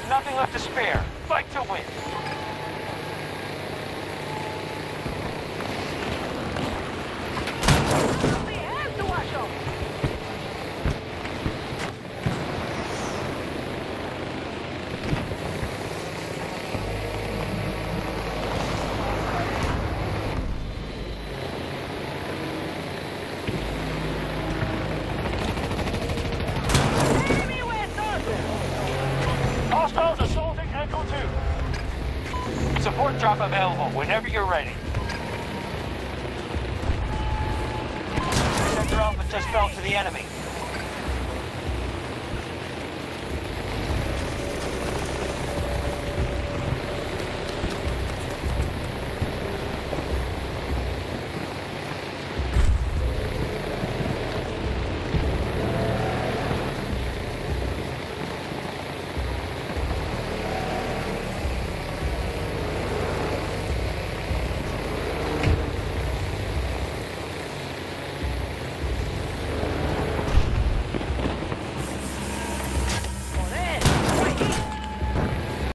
got nothing left to spare. Fight to win. Hostiles assaulting Echo 2. Support drop available whenever you're ready. Alpha just fell to the enemy.